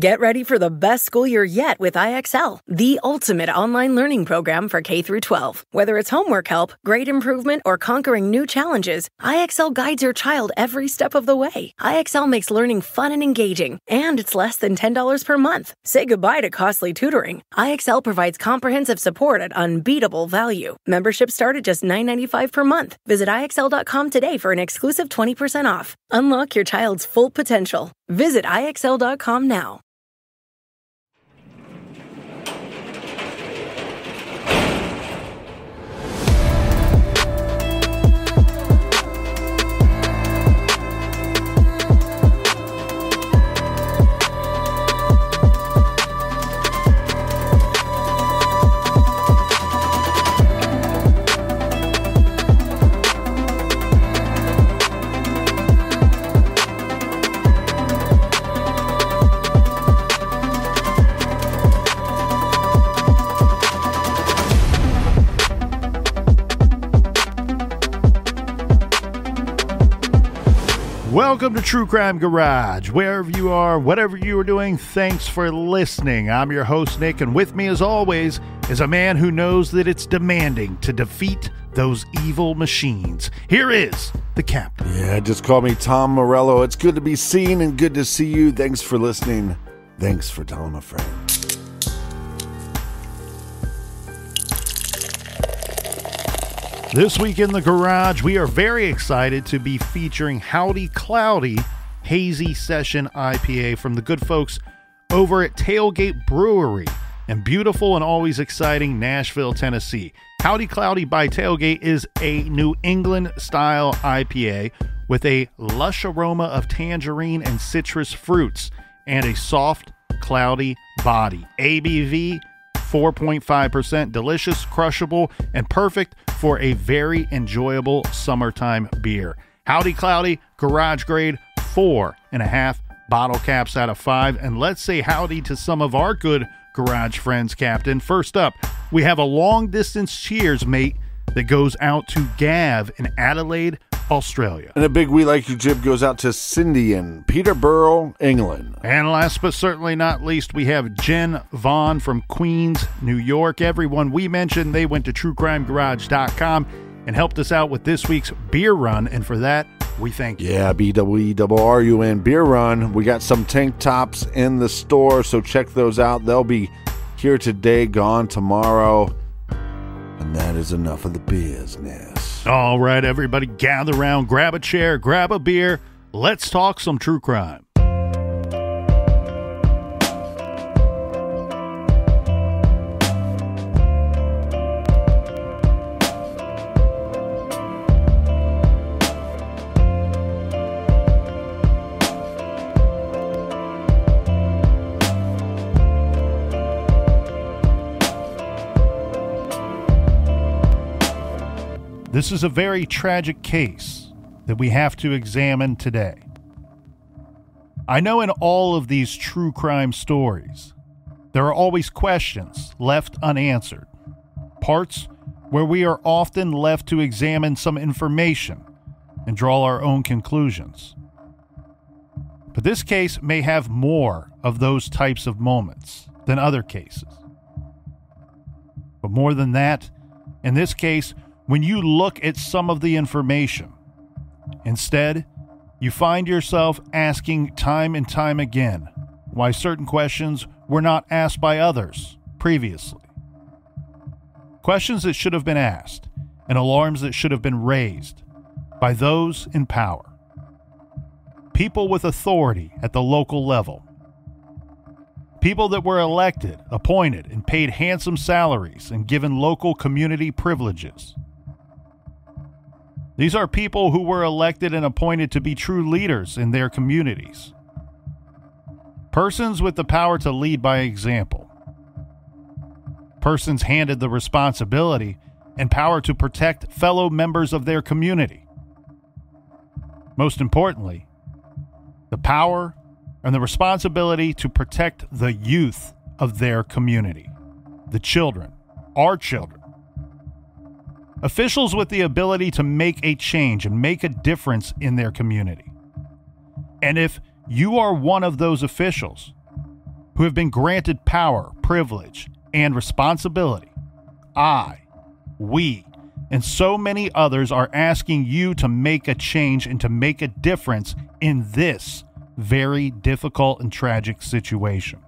Get ready for the best school year yet with IXL, the ultimate online learning program for K through 12. Whether it's homework help, grade improvement, or conquering new challenges, IXL guides your child every step of the way. IXL makes learning fun and engaging, and it's less than $10 per month. Say goodbye to costly tutoring. IXL provides comprehensive support at unbeatable value. Membership start at just $9.95 per month. Visit IXL.com today for an exclusive 20% off. Unlock your child's full potential. Visit IXL.com now. Welcome to True Crime Garage. Wherever you are, whatever you are doing, thanks for listening. I'm your host, Nick, and with me, as always, is a man who knows that it's demanding to defeat those evil machines. Here is the captain. Yeah, just call me Tom Morello. It's good to be seen and good to see you. Thanks for listening. Thanks for telling a friend. This week in the garage, we are very excited to be featuring Howdy Cloudy Hazy Session IPA from the good folks over at Tailgate Brewery in beautiful and always exciting Nashville, Tennessee. Howdy Cloudy by Tailgate is a New England style IPA with a lush aroma of tangerine and citrus fruits and a soft, cloudy body. ABV 4.5%, delicious, crushable, and perfect for a very enjoyable summertime beer. Howdy Cloudy, garage grade, four and a half bottle caps out of five. And let's say howdy to some of our good garage friends, Captain. First up, we have a long distance cheers, mate, that goes out to Gav in Adelaide, Australia. And a big We Like You jib goes out to Cindy in Peterborough, England. And last but certainly not least, we have Jen Vaughn from Queens, New York. Everyone we mentioned, they went to truecrimegarage.com and helped us out with this week's beer run. And for that, we thank you. Yeah, B W E R R U N Beer Run. We got some tank tops in the store, so check those out. They'll be here today, gone tomorrow. And that is enough of the business. All right, everybody, gather around, grab a chair, grab a beer. Let's talk some true crime. This is a very tragic case that we have to examine today. I know in all of these true crime stories, there are always questions left unanswered, parts where we are often left to examine some information and draw our own conclusions. But this case may have more of those types of moments than other cases. But more than that, in this case, when you look at some of the information. Instead, you find yourself asking time and time again why certain questions were not asked by others previously. Questions that should have been asked and alarms that should have been raised by those in power. People with authority at the local level. People that were elected, appointed, and paid handsome salaries and given local community privileges. These are people who were elected and appointed to be true leaders in their communities. Persons with the power to lead by example. Persons handed the responsibility and power to protect fellow members of their community. Most importantly, the power and the responsibility to protect the youth of their community, the children, our children Officials with the ability to make a change and make a difference in their community. And if you are one of those officials, who have been granted power, privilege, and responsibility. I, we, and so many others are asking you to make a change and to make a difference in this very difficult and tragic situation.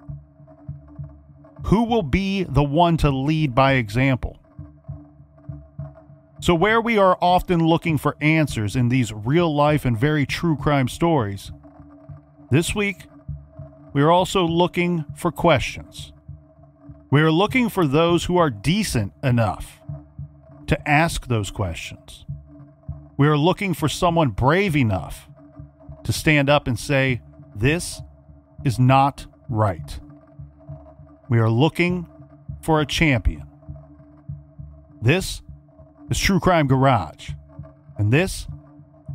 Who will be the one to lead by example? So, where we are often looking for answers in these real life and very true crime stories, this week we are also looking for questions. We are looking for those who are decent enough to ask those questions. We are looking for someone brave enough to stand up and say, This is not right. We are looking for a champion. This is True Crime Garage, and this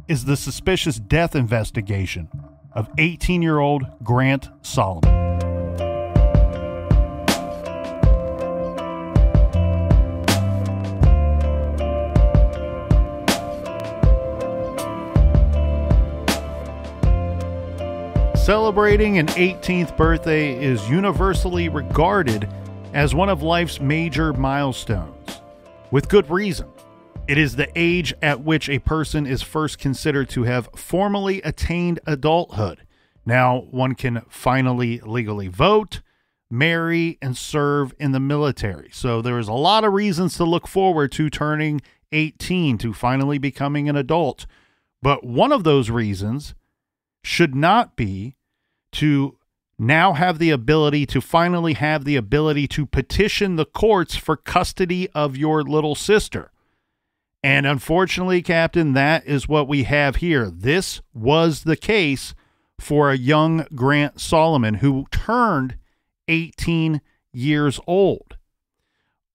is the suspicious death investigation of 18 year old Grant Solomon. Celebrating an 18th birthday is universally regarded as one of life's major milestones, with good reason. It is the age at which a person is first considered to have formally attained adulthood. Now, one can finally legally vote, marry, and serve in the military. So, there's a lot of reasons to look forward to turning 18 to finally becoming an adult. But one of those reasons should not be to now have the ability to finally have the ability to petition the courts for custody of your little sister. And unfortunately, Captain, that is what we have here. This was the case for a young Grant Solomon who turned 18 years old.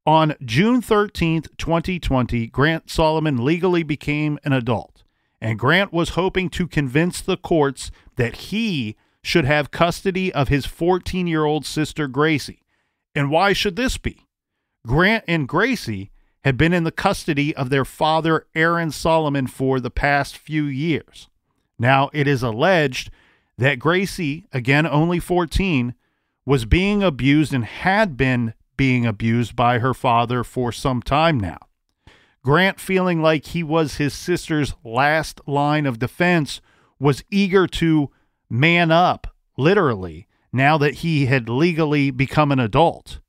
On June 13th, 2020, Grant Solomon legally became an adult, and Grant was hoping to convince the courts that he should have custody of his 14 year old sister, Gracie. And why should this be? Grant and Gracie had been in the custody of their father, Aaron Solomon, for the past few years. Now, it is alleged that Gracie, again only 14, was being abused and had been being abused by her father for some time now. Grant, feeling like he was his sister's last line of defense, was eager to man up, literally, now that he had legally become an adult.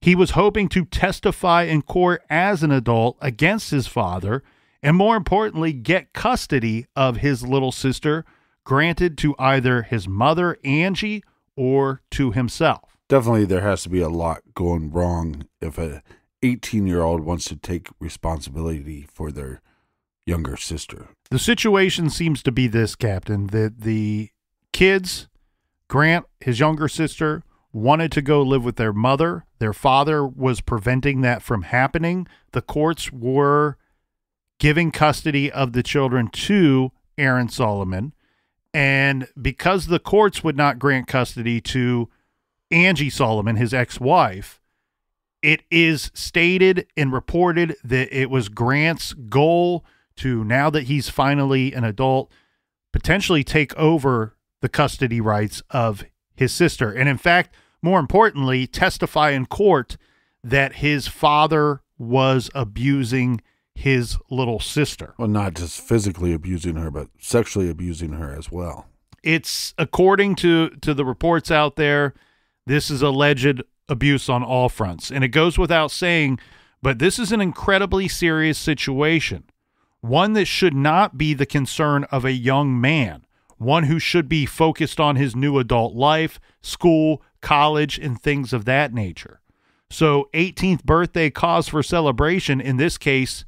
He was hoping to testify in court as an adult against his father and, more importantly, get custody of his little sister granted to either his mother, Angie, or to himself. Definitely, there has to be a lot going wrong if a 18 year old wants to take responsibility for their younger sister. The situation seems to be this, Captain, that the kids, Grant, his younger sister, wanted to go live with their mother. Their father was preventing that from happening. The courts were giving custody of the children to Aaron Solomon. And because the courts would not grant custody to Angie Solomon, his ex wife, it is stated and reported that it was Grant's goal to, now that he's finally an adult, potentially take over the custody rights of his sister. And in fact, more importantly, testify in court that his father was abusing his little sister. Well, not just physically abusing her, but sexually abusing her as well. It's according to to the reports out there, this is alleged abuse on all fronts. And it goes without saying, but this is an incredibly serious situation. One that should not be the concern of a young man one who should be focused on his new adult life, school, college, and things of that nature. So, 18th birthday cause for celebration in this case,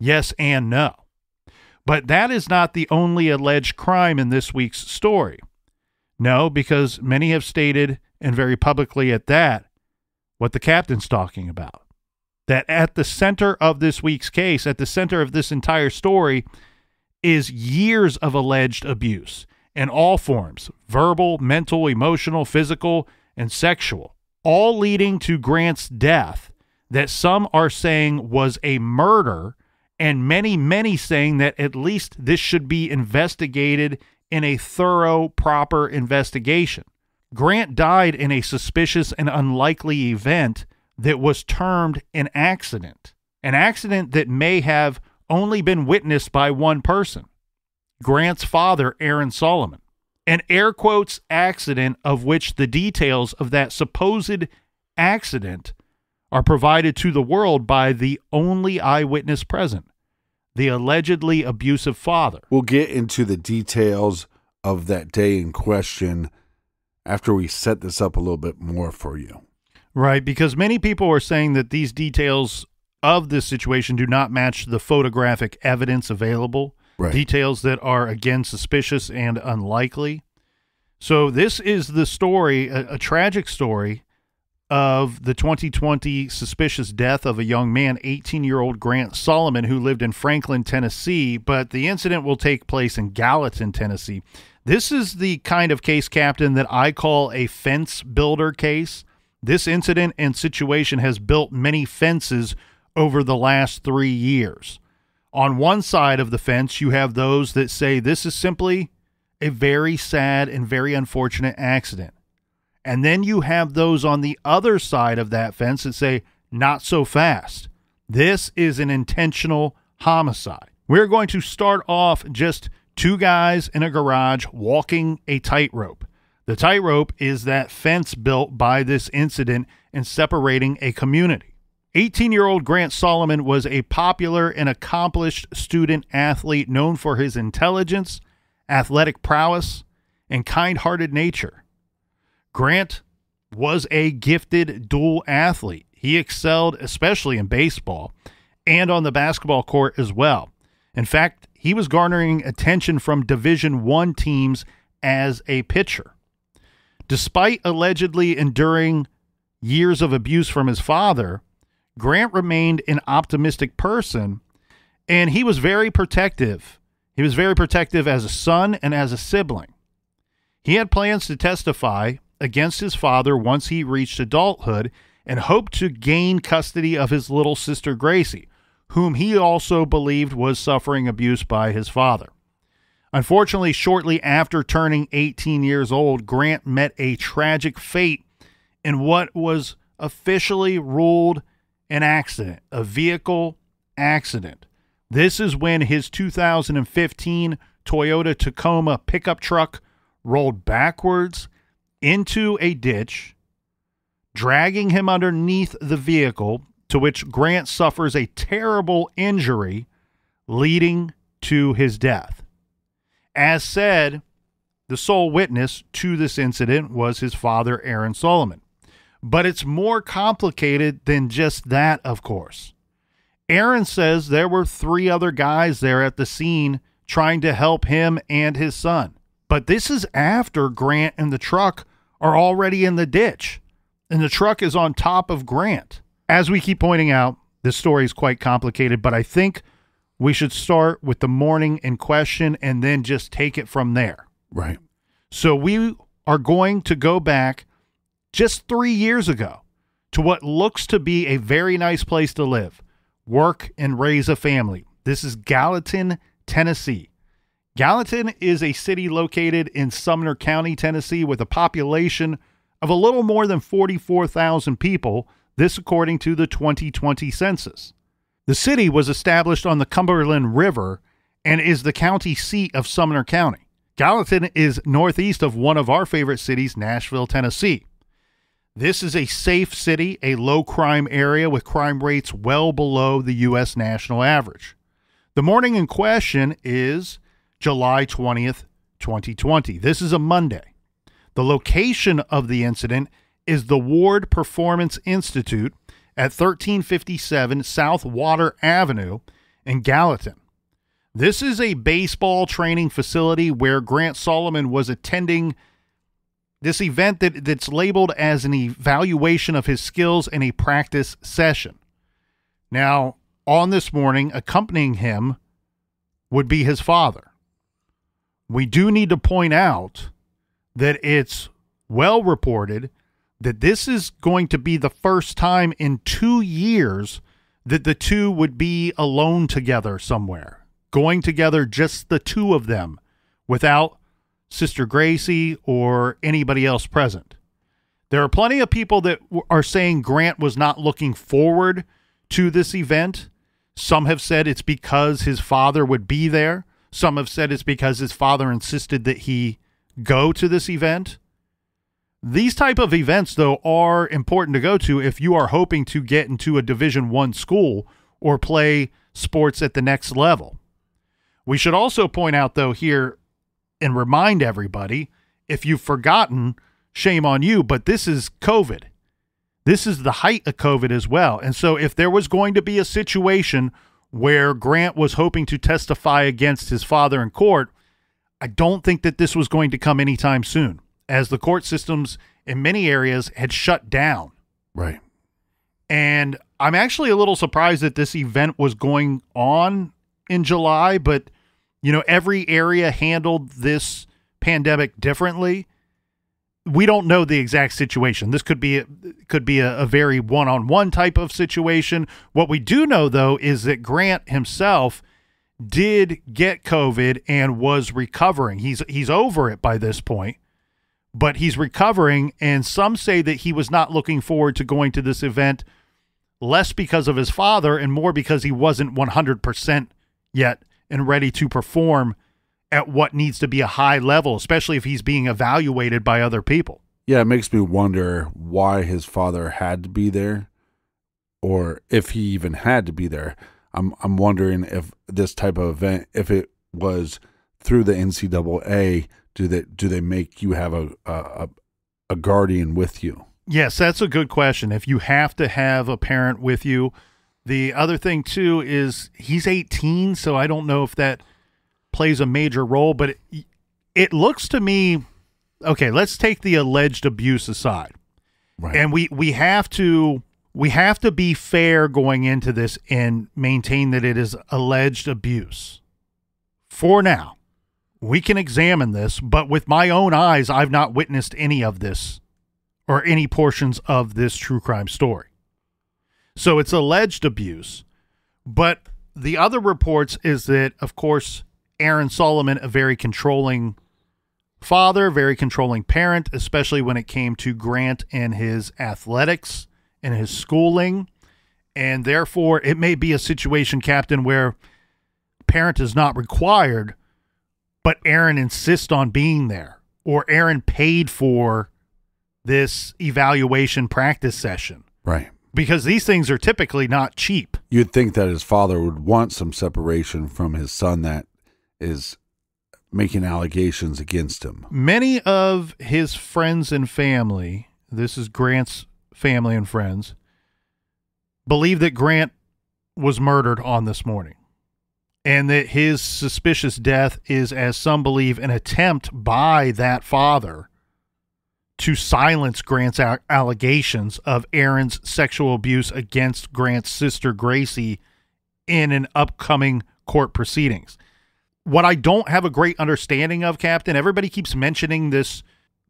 yes and no. But that is not the only alleged crime in this week's story. No, because many have stated, and very publicly at that, what the captain's talking about. That at the center of this week's case, at the center of this entire story, is years of alleged abuse in all forms verbal, mental, emotional, physical, and sexual, all leading to Grant's death that some are saying was a murder, and many, many saying that at least this should be investigated in a thorough, proper investigation. Grant died in a suspicious and unlikely event that was termed an accident, an accident that may have only been witnessed by one person Grant's father, Aaron Solomon. An air quotes accident of which the details of that supposed accident are provided to the world by the only eyewitness present, the allegedly abusive father. We'll get into the details of that day in question after we set this up a little bit more for you. Right, because many people are saying that these details of this situation do not match the photographic evidence available. Right. Details that are, again, suspicious and unlikely. So, this is the story, a, a tragic story of the 2020 suspicious death of a young man, 18 year old Grant Solomon, who lived in Franklin, Tennessee. But the incident will take place in Gallatin, Tennessee. This is the kind of case, Captain, that I call a fence builder case. This incident and situation has built many fences over the last three years. On one side of the fence, you have those that say this is simply a very sad and very unfortunate accident. And then you have those on the other side of that fence that say, not so fast. This is an intentional homicide. We're going to start off just two guys in a garage walking a tightrope. The tightrope is that fence built by this incident and separating a community. 18 year old Grant Solomon was a popular and accomplished student athlete known for his intelligence, athletic prowess, and kind hearted nature. Grant was a gifted dual athlete. He excelled, especially in baseball and on the basketball court as well. In fact, he was garnering attention from Division 1 teams as a pitcher. Despite allegedly enduring years of abuse from his father, Grant remained an optimistic person and he was very protective. He was very protective as a son and as a sibling. He had plans to testify against his father once he reached adulthood and hoped to gain custody of his little sister Gracie, whom he also believed was suffering abuse by his father. Unfortunately, shortly after turning 18 years old, Grant met a tragic fate in what was officially ruled an accident, a vehicle accident. This is when his 2015 Toyota Tacoma pickup truck rolled backwards into a ditch, dragging him underneath the vehicle, to which Grant suffers a terrible injury, leading to his death. As said, the sole witness to this incident was his father, Aaron Solomon. But it's more complicated than just that, of course. Aaron says there were three other guys there at the scene trying to help him and his son. But this is after Grant and the truck are already in the ditch, and the truck is on top of Grant. As we keep pointing out, this story is quite complicated, but I think we should start with the morning in question and then just take it from there. Right. So we are going to go back just three years ago to what looks to be a very nice place to live, work, and raise a family. This is Gallatin, Tennessee. Gallatin is a city located in Sumner County, Tennessee, with a population of a little more than 44,000 people, this according to the 2020 census. The city was established on the Cumberland River and is the county seat of Sumner County. Gallatin is northeast of one of our favorite cities, Nashville, Tennessee. This is a safe city, a low crime area with crime rates well below the U.S. national average. The morning in question is July 20th, 2020. This is a Monday. The location of the incident is the Ward Performance Institute at 1357 South Water Avenue in Gallatin. This is a baseball training facility where Grant Solomon was attending this event that, that's labeled as an evaluation of his skills in a practice session. Now, on this morning, accompanying him would be his father. We do need to point out that it's well reported that this is going to be the first time in two years that the two would be alone together somewhere, going together just the two of them without Sister Gracie or anybody else present. There are plenty of people that are saying Grant was not looking forward to this event. Some have said it's because his father would be there. Some have said it's because his father insisted that he go to this event. These type of events though are important to go to if you are hoping to get into a division 1 school or play sports at the next level. We should also point out though here and remind everybody if you've forgotten shame on you, but this is COVID. This is the height of COVID as well. And so if there was going to be a situation where Grant was hoping to testify against his father in court, I don't think that this was going to come anytime soon, as the court systems in many areas had shut down. Right. And I'm actually a little surprised that this event was going on in July, but you know, every area handled this pandemic differently. We don't know the exact situation. This could be could be a, a very one-on-one type of situation. What we do know though is that Grant himself did get COVID and was recovering. He's he's over it by this point, but he's recovering and some say that he was not looking forward to going to this event less because of his father and more because he wasn't 100% yet and ready to perform at what needs to be a high level, especially if he's being evaluated by other people. Yeah, it makes me wonder why his father had to be there or if he even had to be there. I'm I'm wondering if this type of event, if it was through the NCAA, do they do they make you have a a, a guardian with you? Yes, that's a good question. If you have to have a parent with you, the other thing too is he's 18, so I don't know if that plays a major role, but it, it looks to me okay, let's take the alleged abuse aside. Right. And we we have to we have to be fair going into this and maintain that it is alleged abuse. For now, we can examine this, but with my own eyes, I've not witnessed any of this or any portions of this true crime story. So it's alleged abuse. But the other reports is that, of course, Aaron Solomon, a very controlling father, very controlling parent, especially when it came to Grant and his athletics and his schooling. And therefore, it may be a situation, Captain, where parent is not required, but Aaron insists on being there, or Aaron paid for this evaluation practice session Right. Because these things are typically not cheap. You'd think that his father would want some separation from his son that is making allegations against him. Many of his friends and family, this is Grant's family and friends, believe that Grant was murdered on this morning and that his suspicious death is, as some believe, an attempt by that father to silence Grant's allegations of Aaron's sexual abuse against Grant's sister Gracie in an upcoming court proceedings. What I don't have a great understanding of, Captain, everybody keeps mentioning this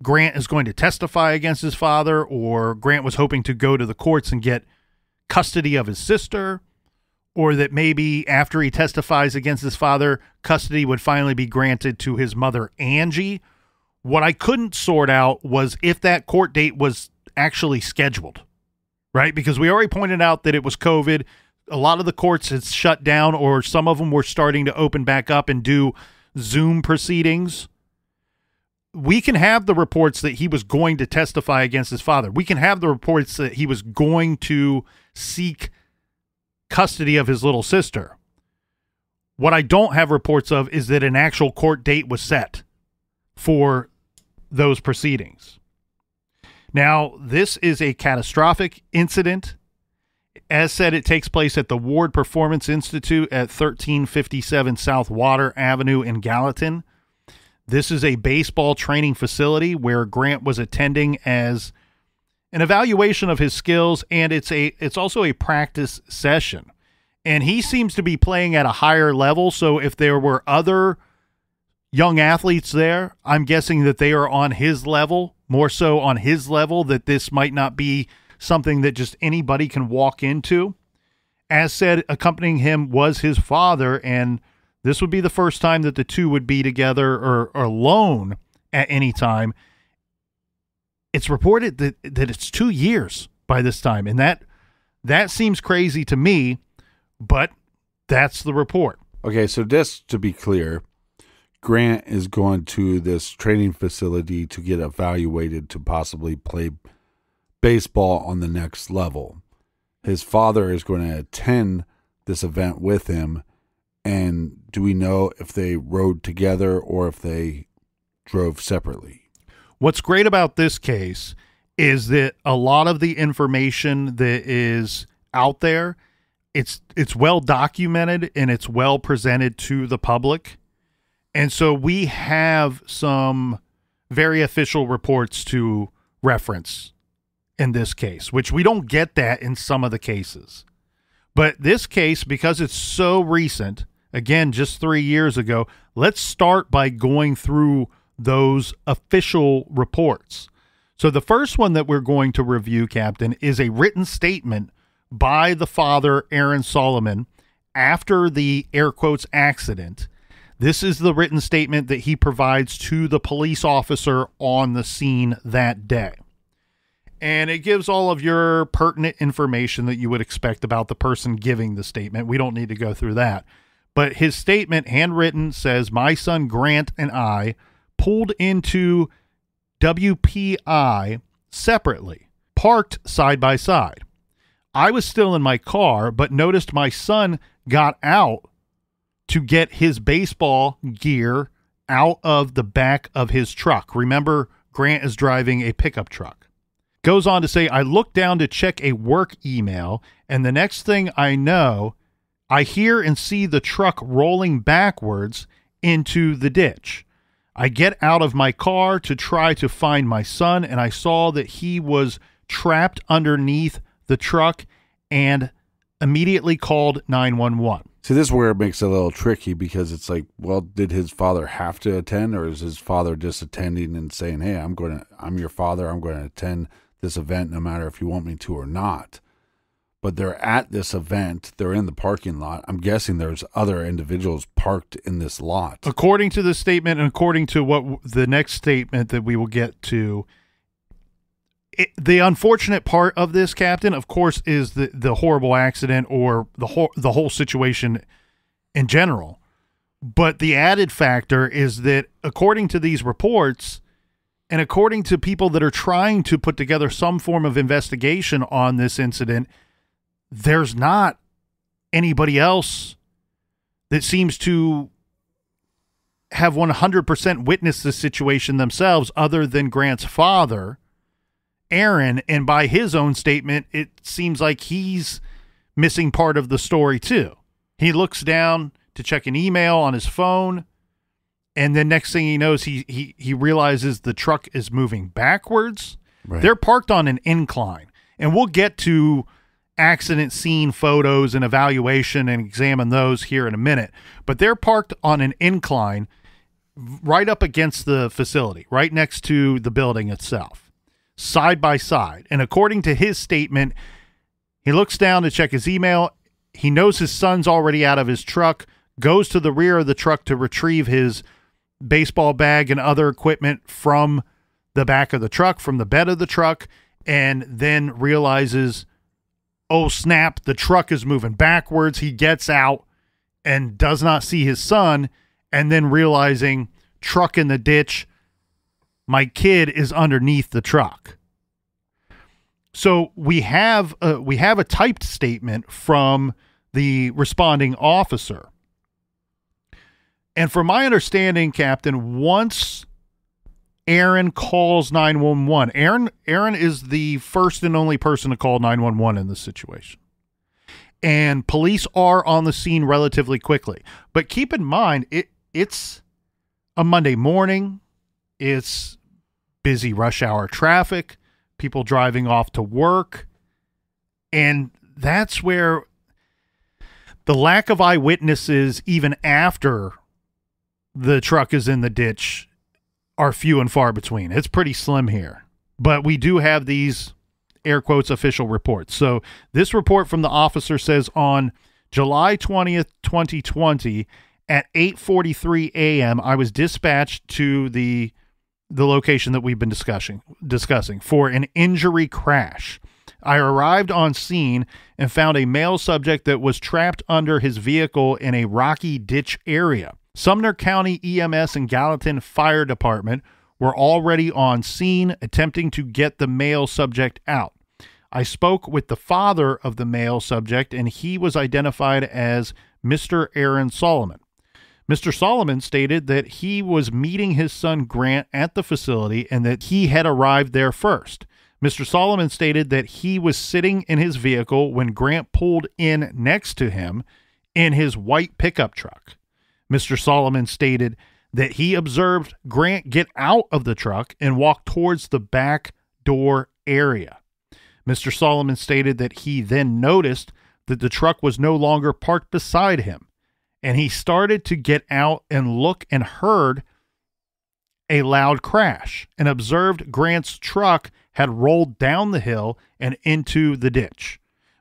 Grant is going to testify against his father, or Grant was hoping to go to the courts and get custody of his sister, or that maybe after he testifies against his father, custody would finally be granted to his mother, Angie. What I couldn't sort out was if that court date was actually scheduled, right? Because we already pointed out that it was COVID. A lot of the courts had shut down, or some of them were starting to open back up and do Zoom proceedings. We can have the reports that he was going to testify against his father. We can have the reports that he was going to seek custody of his little sister. What I don't have reports of is that an actual court date was set for those proceedings. Now, this is a catastrophic incident. As said, it takes place at the Ward Performance Institute at 1357 South Water Avenue in Gallatin. This is a baseball training facility where Grant was attending as an evaluation of his skills and it's a it's also a practice session. And he seems to be playing at a higher level, so if there were other young athletes there, I'm guessing that they are on his level, more so on his level that this might not be something that just anybody can walk into. As said, accompanying him was his father, and this would be the first time that the two would be together or, or alone at any time. It's reported that that it's 2 years by this time and that that seems crazy to me, but that's the report. Okay, so just to be clear, Grant is going to this training facility to get evaluated to possibly play baseball on the next level. His father is going to attend this event with him. And do we know if they rode together or if they drove separately? What's great about this case is that a lot of the information that is out there it's it's well documented and it's well presented to the public. And so we have some very official reports to reference in this case, which we don't get that in some of the cases. But this case, because it's so recent, again, just three years ago, let's start by going through those official reports. So the first one that we're going to review, Captain, is a written statement by the father, Aaron Solomon, after the air quotes accident. This is the written statement that he provides to the police officer on the scene that day. And it gives all of your pertinent information that you would expect about the person giving the statement. We don't need to go through that. But his statement, handwritten, says My son Grant and I pulled into WPI separately, parked side by side. I was still in my car, but noticed my son got out to get his baseball gear out of the back of his truck. Remember, Grant is driving a pickup truck. Goes on to say, I looked down to check a work email, and the next thing I know, I hear and see the truck rolling backwards into the ditch. I get out of my car to try to find my son, and I saw that he was trapped underneath the truck and immediately called 911. See, this is where it makes it a little tricky because it's like, well, did his father have to attend, or is his father just attending and saying, "Hey, I'm going to, I'm your father. I'm going to attend this event no matter if you want me to or not. But they're at this event, they're in the parking lot. I'm guessing there's other individuals parked in this lot. According to the statement and according to what the next statement that we will get to, it, the unfortunate part of this, Captain, of course, is the, the horrible accident or the whole the whole situation in general. But the added factor is that, according to these reports, and according to people that are trying to put together some form of investigation on this incident, there's not anybody else that seems to have 100% witnessed the situation themselves other than Grant's father, Aaron. And by his own statement, it seems like he's missing part of the story too. He looks down to check an email on his phone and then next thing he knows he he he realizes the truck is moving backwards Right. they're parked on an incline and we'll get to accident scene photos and evaluation and examine those here in a minute but they're parked on an incline right up against the facility right next to the building itself side by side and according to his statement he looks down to check his email he knows his son's already out of his truck goes to the rear of the truck to retrieve his baseball bag and other equipment from the back of the truck, from the bed of the truck, and then realizes, oh snap, the truck is moving backwards. He gets out and does not see his son, and then realizing, truck in the ditch, my kid is underneath the truck. So we have a, we have a typed statement from the responding officer. And from my understanding, Captain, once Aaron calls 911, Aaron Aaron is the first and only person to call 911 in this situation. And police are on the scene relatively quickly. But keep in mind, it it's a Monday morning. It's busy rush hour traffic, people driving off to work. And that's where the lack of eyewitnesses, even after the truck is in the ditch, are few and far between. It's pretty slim here. But we do have these air quotes official reports. So this report from the officer says on July 20th, 2020 at 8:43 a.m. I was dispatched to the the location that we've been discussing discussing for an injury crash. I arrived on scene and found a male subject that was trapped under his vehicle in a rocky ditch area. Sumner County EMS and Gallatin Fire Department were already on scene attempting to get the male subject out. I spoke with the father of the male subject, and he was identified as Mr. Aaron Solomon. Mr. Solomon stated that he was meeting his son Grant at the facility and that he had arrived there first. Mr. Solomon stated that he was sitting in his vehicle when Grant pulled in next to him in his white pickup truck. Mr. Solomon stated that he observed Grant get out of the truck and walk towards the back door area. Mr. Solomon stated that he then noticed that the truck was no longer parked beside him, and he started to get out and look and heard a loud crash and observed Grant's truck had rolled down the hill and into the ditch.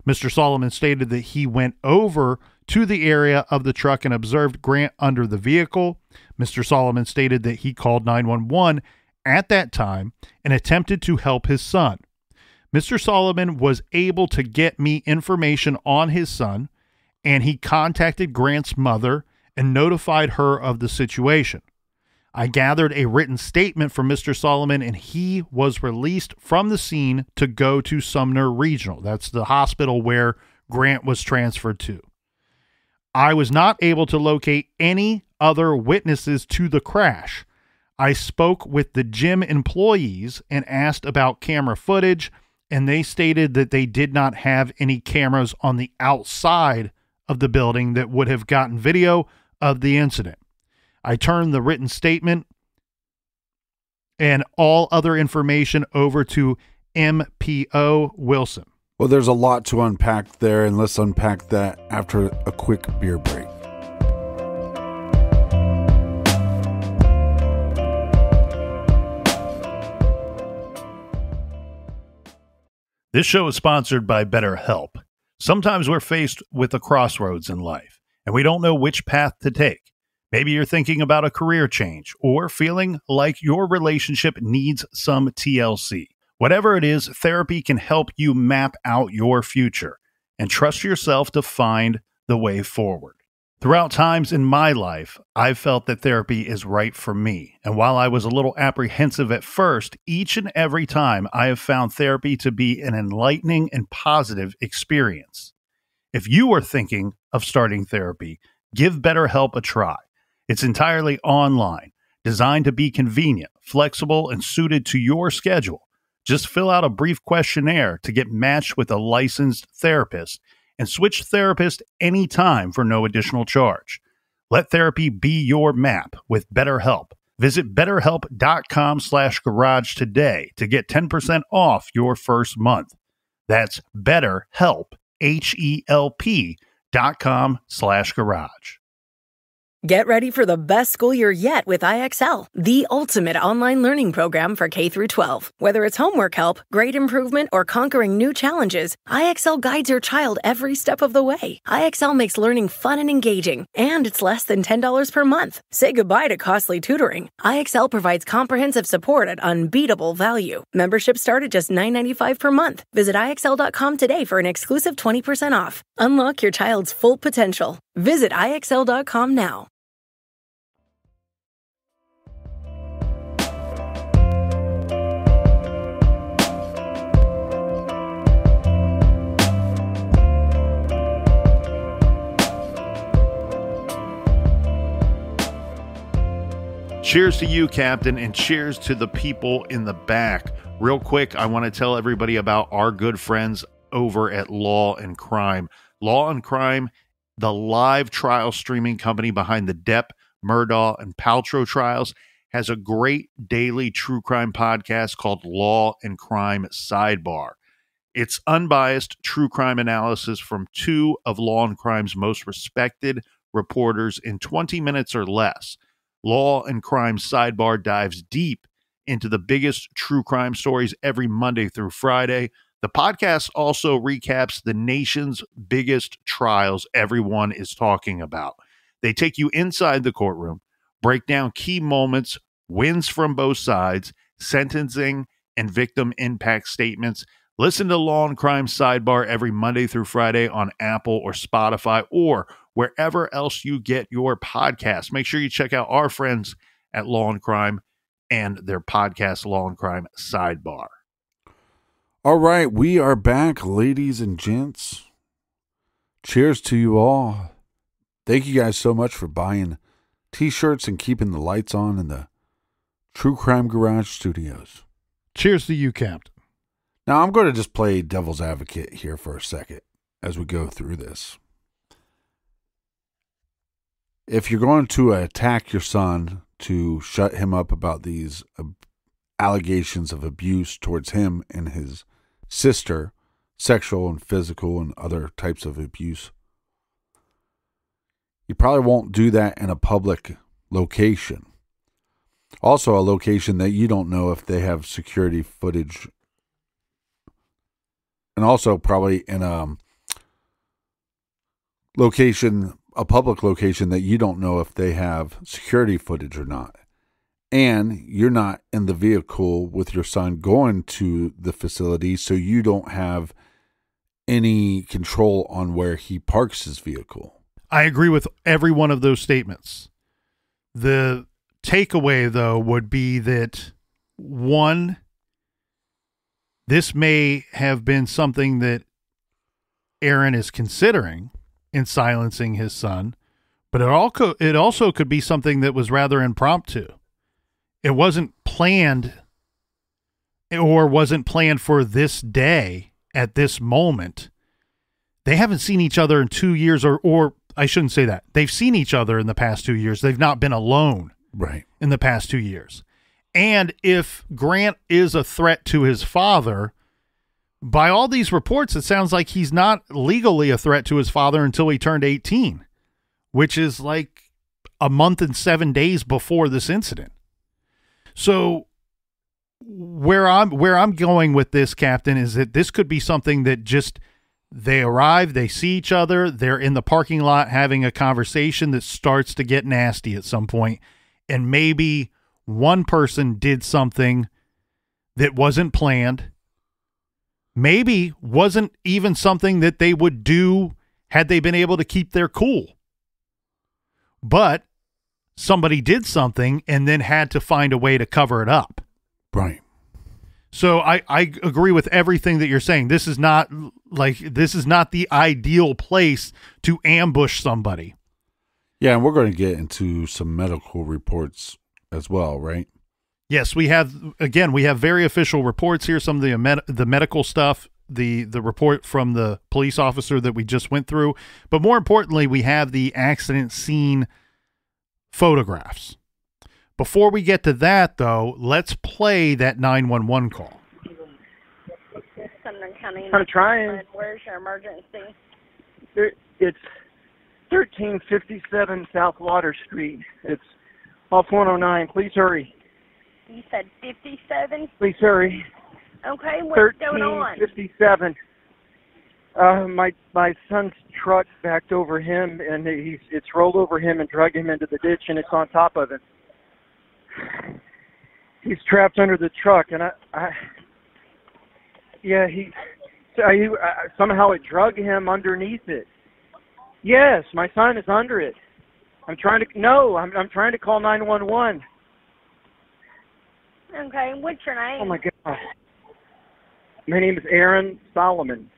Mr. Solomon stated that he went over to the area of the truck and observed Grant under the vehicle. Mr. Solomon stated that he called 911 at that time and attempted to help his son. Mr. Solomon was able to get me information on his son, and he contacted Grant's mother and notified her of the situation. I gathered a written statement from Mr. Solomon, and he was released from the scene to go to Sumner Regional. That's the hospital where Grant was transferred to. I was not able to locate any other witnesses to the crash. I spoke with the gym employees and asked about camera footage, and they stated that they did not have any cameras on the outside of the building that would have gotten video of the incident. I turned the written statement and all other information over to MPO Wilson. Well, there's a lot to unpack there, and let's unpack that after a quick beer break. This show is sponsored by BetterHelp. Sometimes we're faced with a crossroads in life, and we don't know which path to take. Maybe you're thinking about a career change or feeling like your relationship needs some TLC. Whatever it is, therapy can help you map out your future and trust yourself to find the way forward. Throughout times in my life, I've felt that therapy is right for me. And while I was a little apprehensive at first, each and every time I have found therapy to be an enlightening and positive experience. If you are thinking of starting therapy, give BetterHelp a try. It's entirely online, designed to be convenient, flexible, and suited to your schedule. Just fill out a brief questionnaire to get matched with a licensed therapist and switch therapist anytime for no additional charge. Let therapy be your map with BetterHelp. Visit betterhelp.com slash garage today to get 10% off your first month. That's betterhelp, H-E-L-P dot com slash garage. Get ready for the best school year yet with IXL, the ultimate online learning program for K through 12. Whether it's homework help, grade improvement, or conquering new challenges, IXL guides your child every step of the way. IXL makes learning fun and engaging, and it's less than $10 per month. Say goodbye to costly tutoring. IXL provides comprehensive support at unbeatable value. Membership start at just $9.95 per month. Visit IXL.com today for an exclusive 20% off. Unlock your child's full potential. Visit IXL.com now. Cheers to you, Captain, and cheers to the people in the back. Real quick, I want to tell everybody about our good friends over at Law and Crime. Law and Crime, the live trial streaming company behind the Depp, Murdaugh, and Paltrow trials, has a great daily true crime podcast called Law and Crime Sidebar. It's unbiased true crime analysis from two of Law and Crime's most respected reporters in 20 minutes or less. Law and Crime Sidebar dives deep into the biggest true crime stories every Monday through Friday. The podcast also recaps the nation's biggest trials everyone is talking about. They take you inside the courtroom, break down key moments, wins from both sides, sentencing, and victim impact statements. Listen to Law and Crime Sidebar every Monday through Friday on Apple or Spotify or wherever else you get your podcast. Make sure you check out our friends at Law and Crime and their podcast, Law and Crime Sidebar. All right, we are back, ladies and gents. Cheers to you all. Thank you guys so much for buying t shirts and keeping the lights on in the True Crime Garage studios. Cheers to you, Captain. Now, I'm going to just play devil's advocate here for a second as we go through this. If you're going to attack your son to shut him up about these allegations of abuse towards him and his sister, sexual and physical and other types of abuse. You probably won't do that in a public location. Also, a location that you don't know if they have security footage. And also, probably in a location, a public location that you don't know if they have security footage or not and you're not in the vehicle with your son going to the facility, so you don't have any control on where he parks his vehicle. I agree with every one of those statements. The takeaway, though, would be that one, this may have been something that Aaron is considering in silencing his son, but it also it also could be something that was rather impromptu it wasn't planned or wasn't planned for this day at this moment. They haven't seen each other in two years, or, or I shouldn't say that. They've seen each other in the past two years. They've not been alone right in the past two years. And if Grant is a threat to his father, by all these reports, it sounds like he's not legally a threat to his father until he turned 18, which is like a month and seven days before this incident. So where I'm where I'm going with this, Captain, is that this could be something that just they arrive, they see each other, they're in the parking lot having a conversation that starts to get nasty at some point, and maybe one person did something that wasn't planned. Maybe wasn't even something that they would do had they been able to keep their cool. But somebody did something and then had to find a way to cover it up. Right. So I, I agree with everything that you're saying. This is not like this is not the ideal place to ambush somebody. Yeah, and we're going to get into some medical reports as well, right? Yes, we have again, we have very official reports here, some of the med- the medical stuff, the the report from the police officer that we just went through, but more importantly, we have the accident scene photographs. Before we get to that, though, let's play that 911 call. County. I'm trying. Where's your emergency? It's 1357 South Water Street. It's off 109. Please hurry. You said 57? Please hurry. Okay, what's going on? 1357. Uh, my my son's truck backed over him, and he's it's rolled over him and dragged him into the ditch, and it's on top of him. He's trapped under the truck, and I, I yeah, he, he uh, somehow it drug him underneath it. Yes, my son is under it. I'm trying to no, I'm I'm trying to call 911. Okay, what's your name? Oh my god. My name is Aaron Solomon.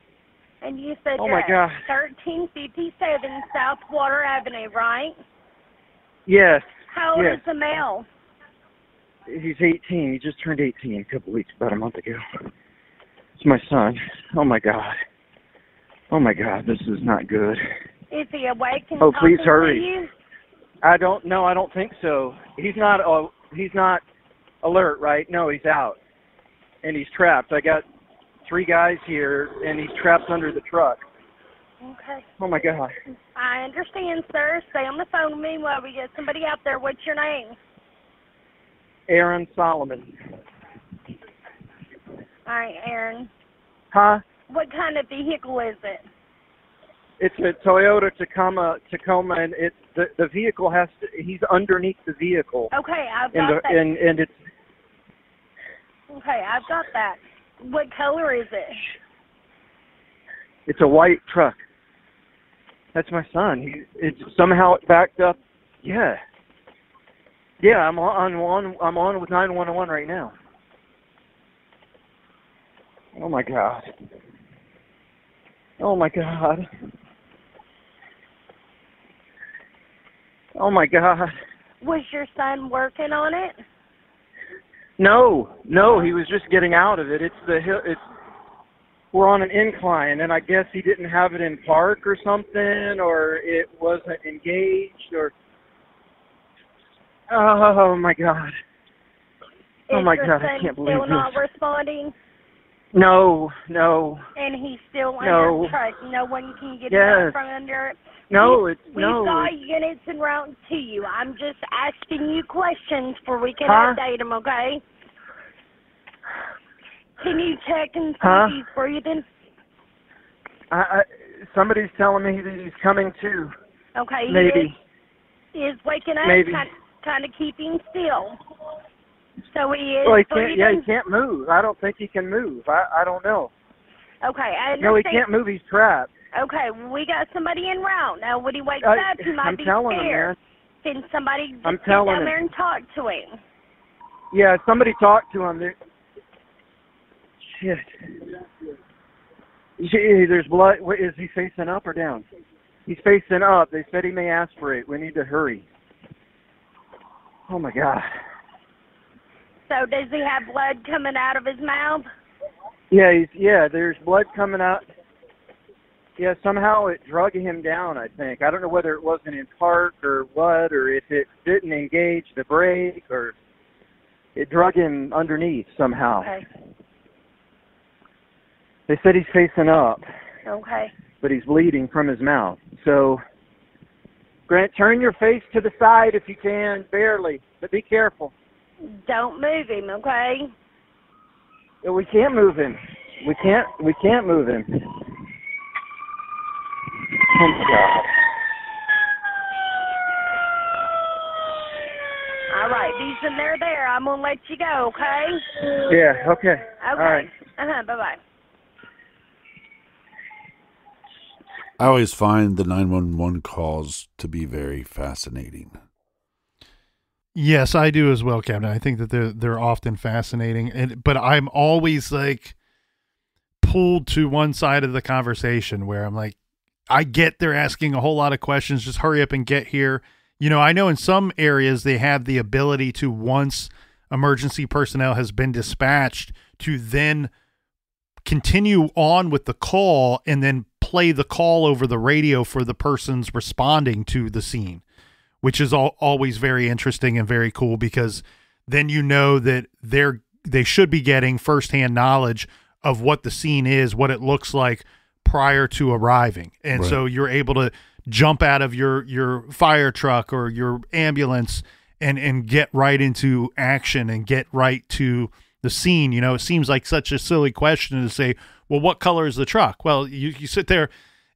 And you said oh my God. 1357 South Water Avenue, right? Yes. How old yes. is the male? He's 18. He just turned 18 a couple weeks, about a month ago. It's my son. Oh my God. Oh my God, this is not good. Is he awake and Oh, please hurry. I don't know. I don't think so. He's not. Uh, he's not alert, right? No, he's out, and he's trapped. I got three guys here, and he's trapped under the truck. Okay. Oh my God. I understand, sir. Stay on the phone with me while we get somebody out there. What's your name? Aaron Solomon. All right, Aaron. Huh? What kind of vehicle is it? It's a Toyota Tacoma Tacoma, and it the the vehicle has to. He's underneath the vehicle, Okay, I've and got the, that. and and it's Okay, I've got that. What color is it? it's a white truck. That's my son. He it's somehow it backed up. Yeah. Yeah, I'm on on I'm on with 911 right now. Oh my god. Oh my god. Oh my god. Was your son working on it? No, no, he was just getting out of it. It's the hill. It's we're on an incline, and I guess he didn't have it in park or something, or it wasn't engaged, or oh my god, Oh my God, I can't believe it. still not responding? no, no, And he's still No. under trust. No one can get Yes. out from under it. No, we, it's We've no. got units en route to you. I'm just asking you questions for we can Huh? update them, okay? Can you check and see Huh? if he's breathing? I, I, somebody's telling me that he's coming too. Okay, he Maybe. is, is waking up, Maybe. kind, kind of keeping still. So he is Well, he breathing? can't. Yeah, he can't move. I don't think he can move. I, I don't know. Okay, I understand. No, he can't move. He's trapped. Okay, we got somebody in route. Now, when he wakes I, up, he might I'm be telling him, scared. man. Can somebody just I'm get down him. there and talk to him? Yeah, somebody talk to him. There, shit. There's blood. What, is he facing up or down? He's facing up. They said he may aspirate. We need to hurry. Oh my god. So does he have blood coming out of his mouth? Yeah, he's yeah. There's blood coming out. Yeah, somehow it drug him down. I think I don't know whether it wasn't in park or what, or if it didn't engage the brake, or it drug him underneath somehow. Okay. They said he's facing up. Okay. but he's bleeding from his mouth. So, Grant, turn your face to the side if you can, barely, but be careful. Don't move him, okay? We can't move him. We can't. We can't move him. Oh my God. All right, Beeson, they're there. I'm gonna let you go, okay? Yeah. Okay. Okay. All right. Uh-huh, bye-bye. I always find the 911 calls to be very fascinating. Yes, I do as well, Captain. I think that they're they're often fascinating, and but I'm always like pulled to one side of the conversation where I'm like, I get they're asking a whole lot of questions. Just hurry up and get here. You know, I know in some areas they have the ability to once emergency personnel has been dispatched to then continue on with the call and then play the call over the radio for the persons responding to the scene which is all, always very interesting and very cool because then you know that they're they should be getting firsthand knowledge of what the scene is, what it looks like prior to arriving, and Right. so you're able to jump out of your your fire truck or your ambulance and and get right into action and get right to the scene. You know, it seems like such a silly question to say, well, what color is the truck? Well, you you sit there.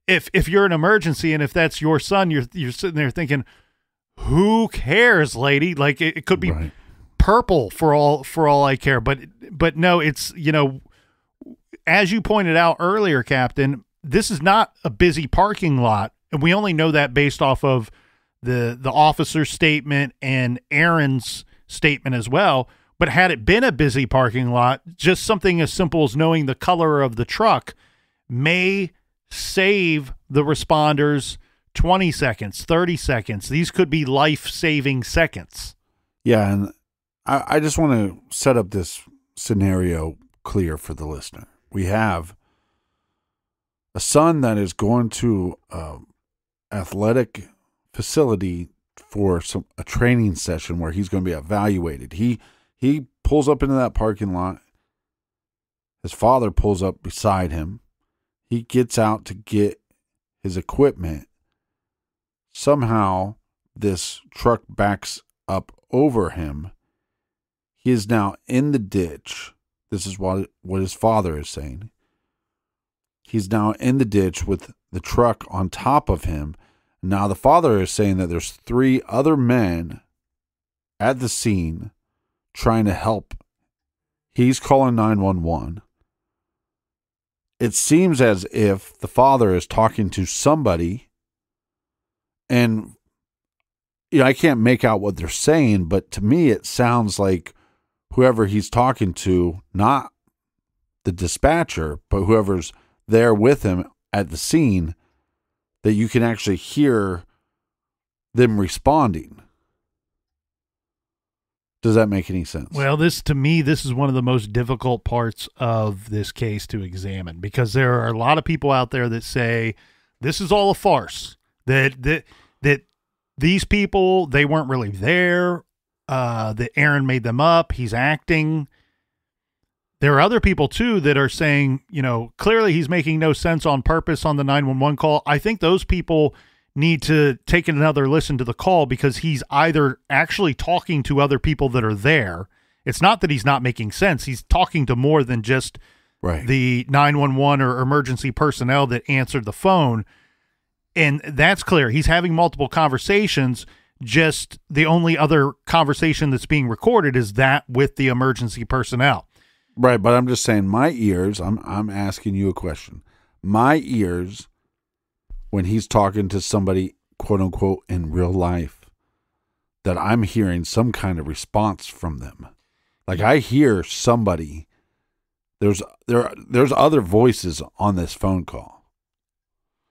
If, if you're an emergency and if that's your son, you're you're sitting there thinking, who cares lady like it, it could be Right. purple for all for all i care but but no it's you know as you pointed out earlier captain this is not a busy parking lot and we only know that based off of the the officer's statement and aaron's statement as well but had it been a busy parking lot just something as simple as knowing the color of the truck may save the responders 20 seconds, 30 seconds. These could be life saving seconds. Yeah, and I, I just want to set up this scenario clear for the listener. We have a son that is going to a athletic facility for some a training session where he's going to be evaluated. He he pulls up into that parking lot. His father pulls up beside him. He gets out to get his equipment. Somehow, this truck backs up over him. He is now in the ditch. This is what what his father is saying. He's now in the ditch with the truck on top of him. Now the father is saying that there's three other men at the scene trying to help. He's calling 911. It seems as if the father is talking to somebody and you know, I can't make out what they're saying, but to me it sounds like whoever he's talking to, not the dispatcher, but whoever's there with him at the scene, that you can actually hear them responding. Does that make any sense? Well, this to me, this is one of the most difficult parts of this case to examine because there are a lot of people out there that say this is all a farce. That that that these people they weren't really there. Uh, that Aaron made them up. He's acting. There are other people too that are saying, you know, clearly he's making no sense on purpose on the 911 call. I think those people need to take another listen to the call because he's either actually talking to other people that are there. It's not that he's not making sense. He's talking to more than just right. the 911 or emergency personnel that answered the phone. And that's clear. He's having multiple conversations. Just the only other conversation that's being recorded is that with the emergency personnel. Right, but I'm just saying my ears, I'm I'm asking you a question. My ears when he's talking to somebody quote unquote in real life that I'm hearing some kind of response from them. Like I hear somebody there's there there's other voices on this phone call.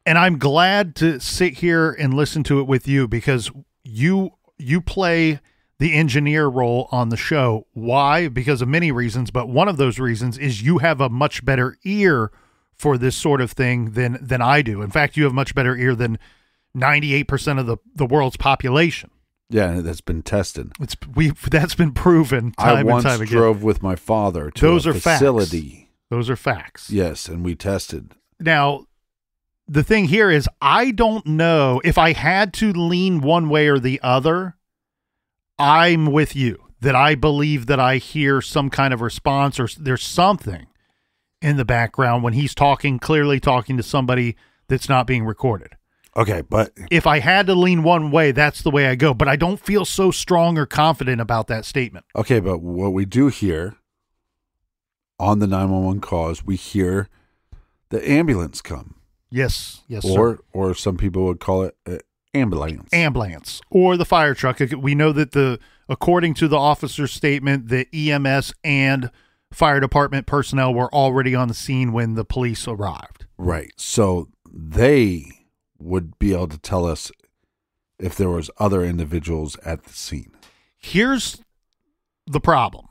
And I'm glad to sit here and listen to it with you because you you play the engineer role on the show. Why? Because of many reasons, but one of those reasons is you have a much better ear for this sort of thing than than I do. In fact, you have much better ear than 98% of the the world's population. Yeah, that's been tested. It's we that's been proven I once and time again. drove with my father to Those a are facts. Those are facts. Yes, and we tested. Now, the thing here is I don't know if I had to lean one way or the other. I'm with you that I believe that I hear some kind of response or there's something in the background when he's talking, clearly talking to somebody that's not being recorded. Okay, but If I had to lean one way, that's the way I go. But I don't feel so strong or confident about that statement. okay, but what we do hear on the 911 calls, we hear the ambulance come. Yes, yes, or sir. or some people would call it uh, ambulance. ambulance or the fire truck. We know that the according to the officer's statement, the EMS and fire department personnel were already on the scene when the police arrived. right. So they would be able to tell us if there was other individuals at the scene. Here's the problem.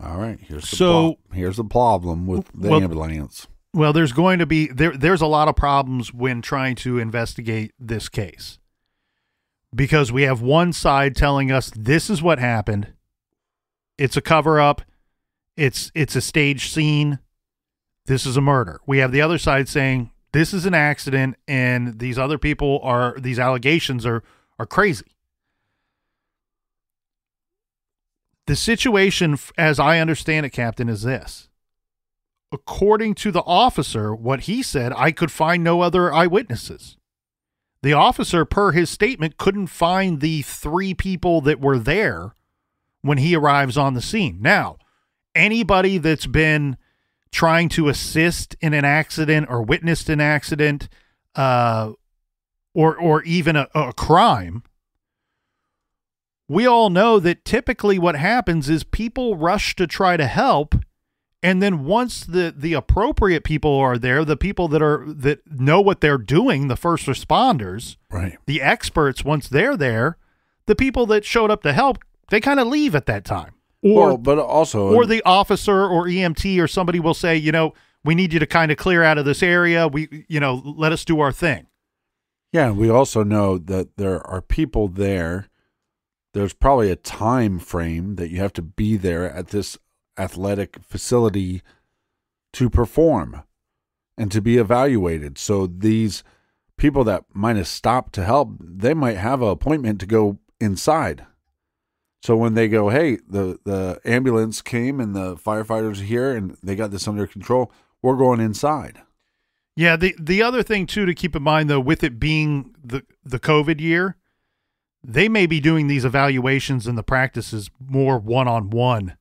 All right, here's the So- pro- here's the problem with the Well- ambulance. Well, there's going to be there there's a lot of problems when trying to investigate this case. Because we have one side telling us this is what happened. It's a cover up. It's it's a stage scene. This is a murder. We have the other side saying this is an accident and these other people are these allegations are are crazy. The situation as I understand it, Captain, is this according to the officer, what he said, I could find no other eyewitnesses. The officer, per his statement, couldn't find the three people that were there when he arrives on the scene. Now, anybody that's been trying to assist in an accident or witnessed an accident, uh, or or even a, a crime, we all know that typically what happens is people rush to try to help and then once the the appropriate people are there the people that are that know what they're doing the first responders Right. the experts once they're there the people that showed up to help they kind of leave at that time or well, but also or um, the officer or EMT or somebody will say you know we need you to kind of clear out of this area we you know let us do our thing Yeah, we also know that there are people there. There's probably a time frame that you have to be there at this athletic facility to perform and to be evaluated. So these people that might have stopped to help, they might have an appointment to go inside. So when they go, hey, the the ambulance came and the firefighters are here and they got this under control, we're going inside. Yeah, the the other thing too to keep in mind though, with it being the the COVID year, they may be doing these evaluations and the practices more one on one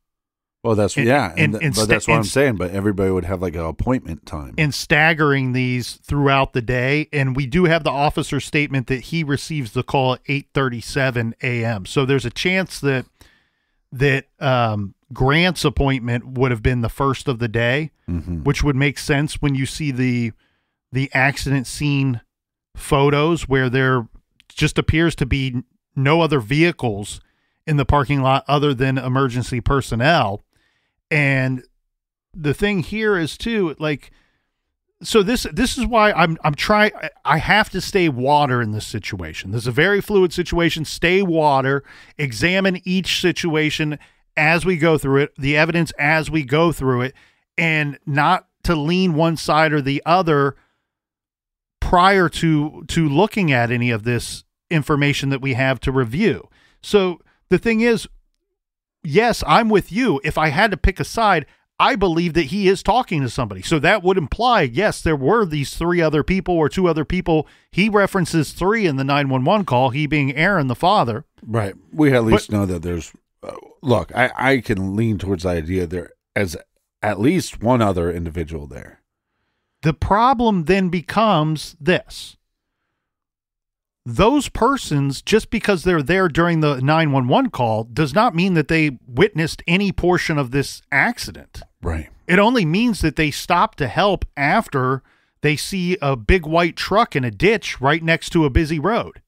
Well, that's And- yeah, and, and- and but that's what I'm saying. But everybody would have like an appointment time. and staggering these throughout the day. And we do have the officer statement that he receives the call at eight thirty seven a.m. So there's a chance that that um, Grant's appointment would have been the first of the day. Mhm. which would make sense when you see the the accident scene photos where there just appears to be no other vehicles in the parking lot other than emergency personnel and the thing here is too like so this this is why I'm I'm trying I have to stay water in this situation. This is a very fluid situation. Stay water, examine each situation as we go through it, the evidence as we go through it and not to lean one side or the other prior to to looking at any of this information that we have to review. So the thing is yes, I'm with you. If I had to pick a side, I believe that he is talking to somebody. So that would imply, yes, there were these three other people or two other people. He references three in the 911 call, he being Aaron, the father. Right. We at least know that there's. Uh, look, I I can lean towards the idea there as at least one other individual there. The problem then becomes this. Those persons, just because they're there during the 911 call, does not mean that they witnessed any portion of this accident. Right. It only means that they stopped to help after they see a big white truck in a ditch right next to a busy road.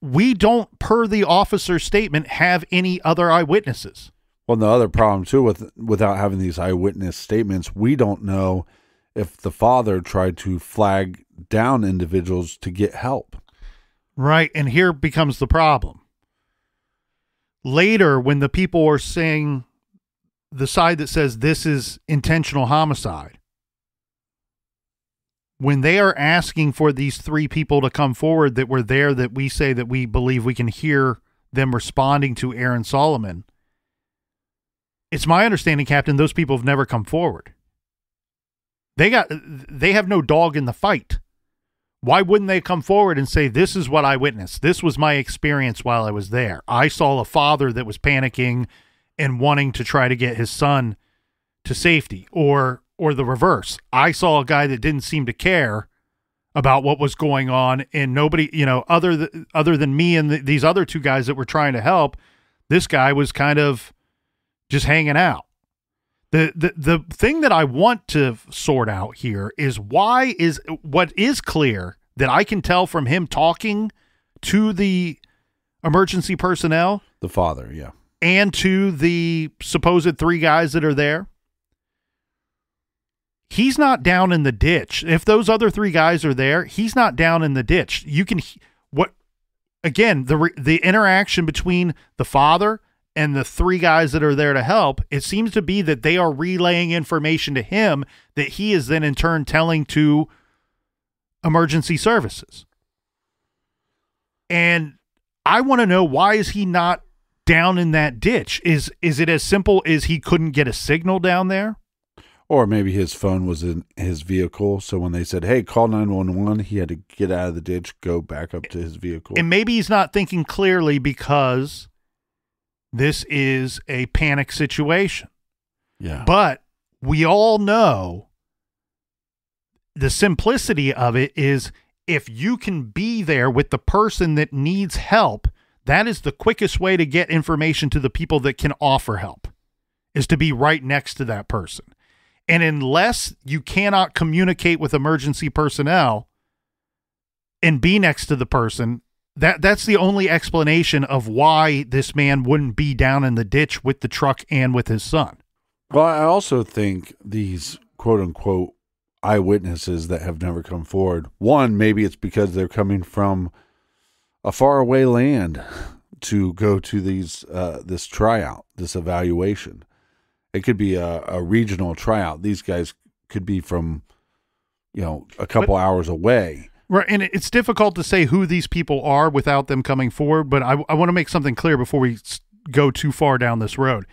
We don't, per the officer's statement, have any other eyewitnesses. Well, the other problem too with without having these eyewitness statements, we don't know if the father tried to flag down individuals to get help. Right. And here becomes the problem. Later, when the people are saying the side that says this is intentional homicide, when they are asking for these three people to come forward that were there, that we say that we believe we can hear them responding to Aaron Solomon, it's my understanding, Captain, those people have never come forward. They got they have no dog in the fight. Why wouldn't they come forward and say, This is what I witnessed? This was my experience while I was there. I saw a father that was panicking and wanting to try to get his son to safety, or or the reverse. I saw a guy that didn't seem to care about what was going on, and nobody, you know, other th- other than me and th- these other two guys that were trying to help, this guy was kind of just hanging out. The, the the thing that I want to sort out here is why is what is clear that I can tell from him talking to the emergency personnel The father, yeah. and to the supposed three guys that are there. He's not down in the ditch. If those other three guys are there, he's not down in the ditch. You can what again, the re- the interaction between the father and the three guys that are there to help, it seems to be that they are relaying information to him that he is then in turn telling to emergency services. And I want to know why is he not down in that ditch? Is is it as simple as he couldn't get a signal down there? Or maybe his phone was in his vehicle, so when they said, "Hey, call 911," he had to get out of the ditch, go back up to his vehicle. And maybe he's not thinking clearly because this is a panic situation. yeah. But we all know the simplicity of it is if you can be there with the person that needs help, that is the quickest way to get information to the people that can offer help, is to be right next to that person. And unless you cannot communicate with emergency personnel and be next to the person, that that's the only explanation of why this man wouldn't be down in the ditch with the truck and with his son. Well, I also think these quote unquote eyewitnesses that have never come forward, one, maybe it's because they're coming from a faraway land to go to these uh, this tryout, this evaluation. It could be a, a regional tryout. These guys could be from, you know, a couple hours away. Right, and it's difficult to say who these people are without them coming forward. But I, I want to make something clear before we go too far down this road.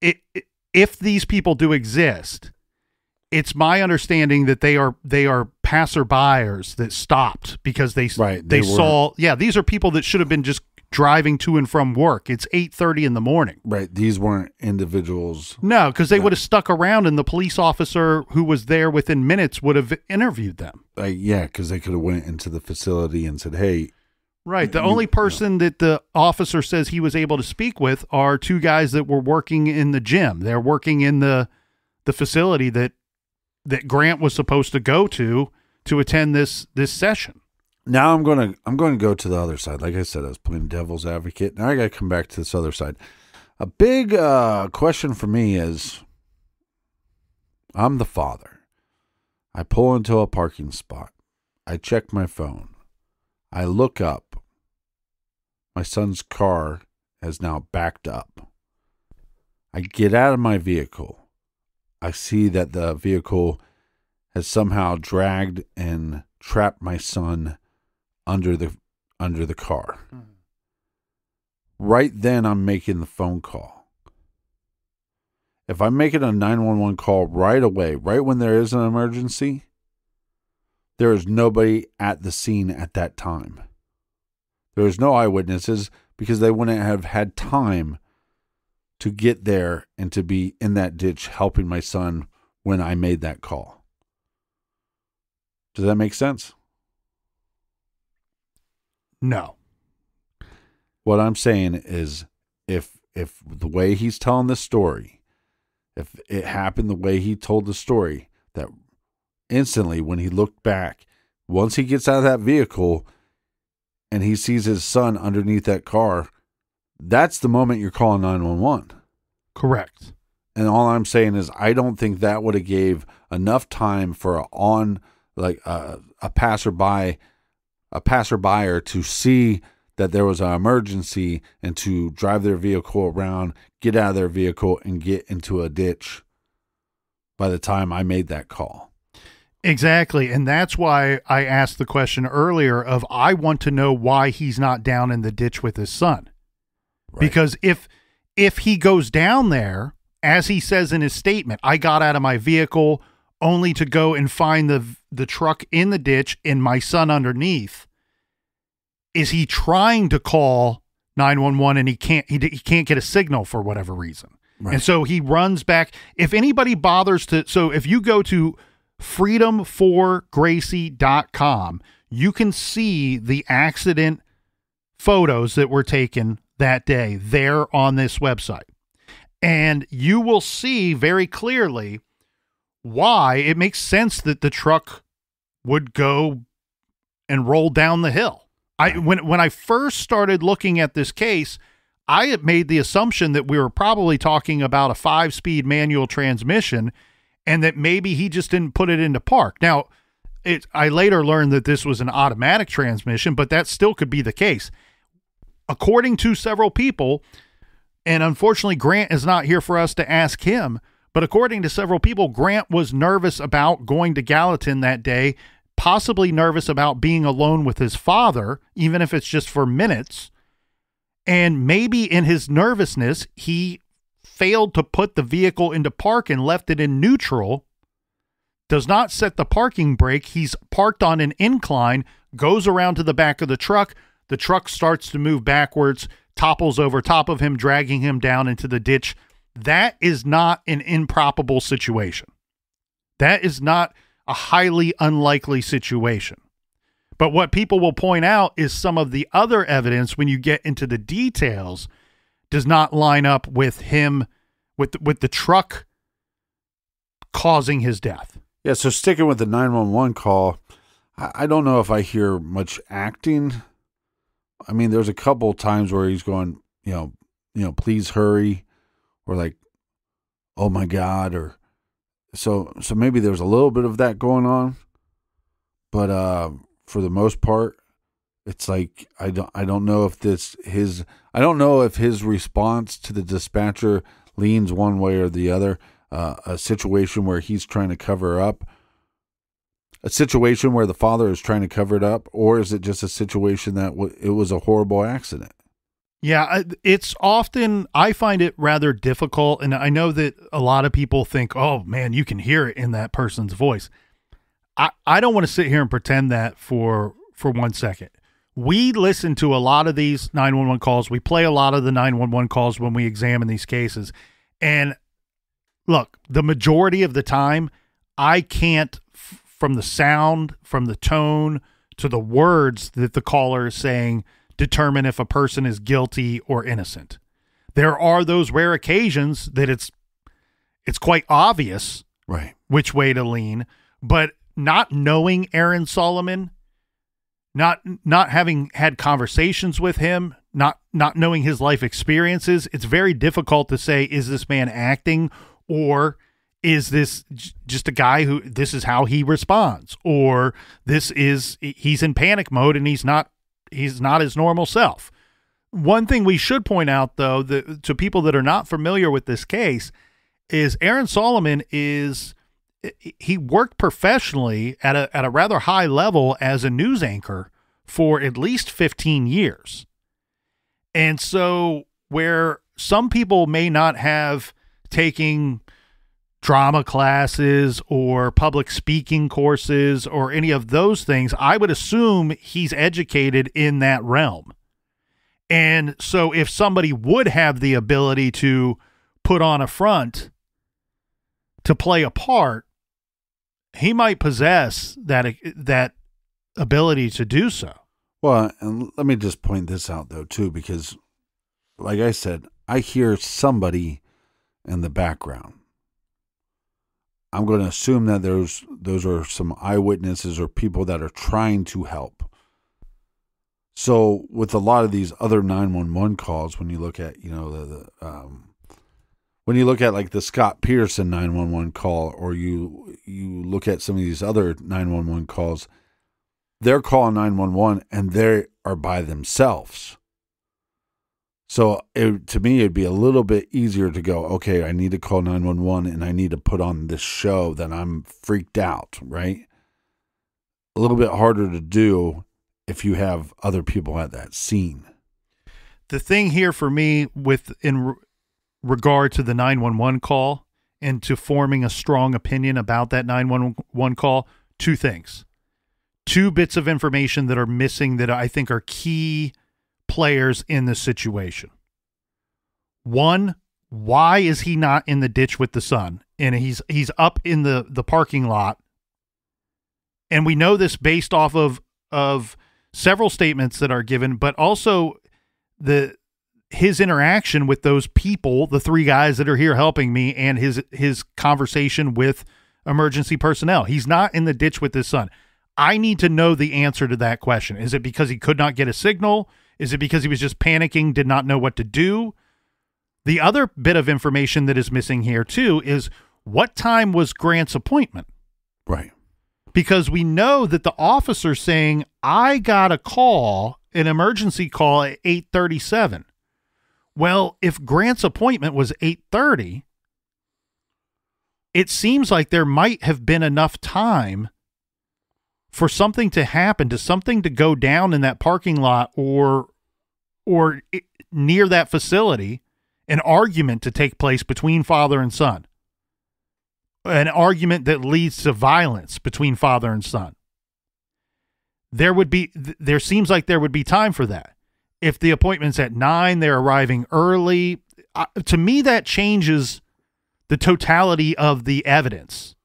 It, it, if these people do exist, it's my understanding that they are they are passerbyers that stopped because they Right, they, they saw yeah these are people that should have been just driving to and from work. It's eight thirty in the morning. Right. These weren't individuals. No, because they would have stuck around and the police officer who was there within minutes would have interviewed them. Like, yeah, because they could have went into the facility and said, "Hey, Right. The You- only person that the officer says he was able to speak with are two guys that were working in the gym. They're working in the the facility that that Grant was supposed to go to to attend this this session. Now I'm gonna I'm going to go to the other side. Like I said, I was playing devil's advocate. Now I got to come back to this other side. A big uh, question for me is, I'm the father. I pull into a parking spot. I check my phone. I look up. My son's car has now backed up. I get out of my vehicle. I see that the vehicle has somehow dragged and trapped my son under the under the car. Mm-hmm. Right then I'm making the phone call. If I'm making a 911 call right away, right when there is an emergency, there is nobody at the scene at that time. There is no eyewitnesses because they wouldn't have had time to get there and to be in that ditch helping my son when I made that call. Does that make sense? No. What I'm saying is if if the way he's telling the story, if it happened the way he told the story, that instantly when he looked back, once he gets out of that vehicle and he sees his son underneath that car, that's the moment you're calling 911. Correct. And all I'm saying is, I don't think that would have gave enough time for a on like a, a passerby, a passerby to see that there was an emergency and to drive their vehicle around, get out of their vehicle, and get into a ditch. By the time I made that call, Exactly. And that's why I asked the question earlier of I want to know why he's not down in the ditch with his son. Right. Because if if he goes down there, as he says in his statement, I got out of my vehicle only to go and find the the truck in the ditch and my son underneath. Is he trying to call 911 and he can't he, he can't get a signal for whatever reason. Right. And so he runs back. If anybody bothers to so if you go to freedom4gracie.com, you can see the accident photos that were taken that day there on this website. And you will see very clearly why it makes sense that the truck would go and roll down the hill. I when when I first started looking at this case, I had made the assumption that we were probably talking about a five-speed manual transmission and that maybe he just didn't put it into park. Now, it I later learned that this was an automatic transmission, but that still could be the case. According to several people, and unfortunately Grant is not here for us to ask him, but according to several people, Grant was nervous about going to Gallatin that day, possibly nervous about being alone with his father, even if it's just for minutes. And maybe in his nervousness, he failed to put the vehicle into park and left it in neutral. Does not set the parking brake. He's parked on an incline, goes around to the back of the truck. The truck starts to move backwards, topples over top of him, dragging him down into the ditch. That is not an improbable situation. That is not a highly unlikely situation. But what people will point out is some of the other evidence when you get into the details does not line up with him with with the truck causing his death. yeah. So sticking with the 911 call, I, I don't know if I hear much acting. I mean, there's a couple times where he's going, you know, you know, please hurry, or like, oh my god, or so. So maybe there's a little bit of that going on, but uh, for the most part, it's like I don't I don't know if this his I don't know if his response to the dispatcher leans one way or the other. Uh, a situation where he's trying to cover up a situation where the father is trying to cover it up, or is it just a situation that w- it was a horrible accident? Yeah, it's often I find it rather difficult, and I know that a lot of people think, "Oh man, you can hear it in that person's voice." I I don't want to sit here and pretend that for for one second. We listen to a lot of these 911 calls. We play a lot of the 911 calls when we examine these cases. And look, the majority of the time, I can't, from the sound, from the tone, to the words that the caller is saying, determine if a person is guilty or innocent. There are those rare occasions that it's it's quite obvious Right. which way to lean, but not knowing Aaron Solomon, not not having had conversations with him, not not knowing his life experiences, it's very difficult to say is this man acting or is this just a guy who this is how he responds or this is he's in panic mode and he's not he's not his normal self. One thing we should point out though that to people that are not familiar with this case is Aaron Solomon is he worked professionally at a at a rather high level as a news anchor for at least 15 years. And so where some people may not have taking drama classes or public speaking courses or any of those things, I would assume he's educated in that realm. And so if somebody would have the ability to put on a front to play a part, he might possess that that ability to do so. Well, and let me just point this out though too, because, like I said, I hear somebody in the background. I'm going to assume that those those are some eyewitnesses or people that are trying to help. So, with a lot of these other 911 calls, when you look at you know the, the um, when you look at like the Scott Pearson 911 call, or you you look at some of these other 911 calls, they're calling 911 and they are by themselves. So it, to me, it'd be a little bit easier to go, okay, I need to call 911 and I need to put on this show that I'm freaked out, right? A little bit harder to do if you have other people at that scene. The thing here for me with in re- regard to the 911 call and to forming a strong opinion about that 911 call, two things. Two bits of information that are missing that I think are key players in this situation. One, why is he not in the ditch with the son? And he's he's up in the the parking lot. And we know this based off of of several statements that are given, but also the his interaction with those people, the three guys that are here helping me, and his his conversation with emergency personnel. He's not in the ditch with his son. I need to know the answer to that question. Is it because he could not get a signal? Is it because he was just panicking, did not know what to do? The other bit of information that is missing here too is what time was Grant's appointment? Right. because we know that the officer saying I got a call, an emergency call at 8:37. Well, if Grant's appointment was 8:30, it seems like there might have been enough time for something to happen, to something to go down in that parking lot or or i- near that facility, an argument to take place between father and son an argument that leads to violence between father and son. There would be there seems like there would be time for that. If the appointment's at 9, they're arriving early. Uh, to me that changes the totality of the evidence.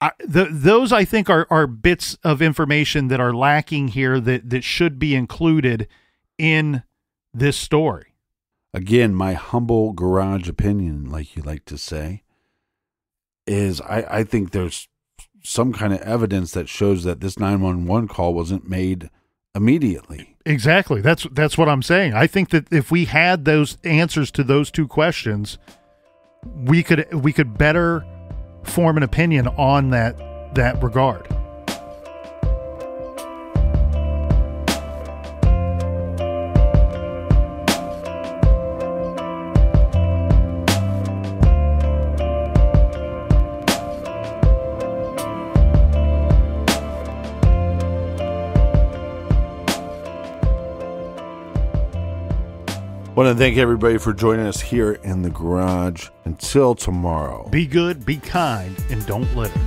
I, the, those I think are are bits of information that are lacking here that that should be included in this story. Again, my humble garage opinion, like you like to say, is I, I think there's some kind of evidence that shows that this 911 call wasn't made immediately. Exactly. That's that's what I'm saying. I think that if we had those answers to those two questions, we could we could better form an opinion on that that regard. Want to thank everybody for joining us here in the garage. Until tomorrow. Be good, be kind, and don't litter.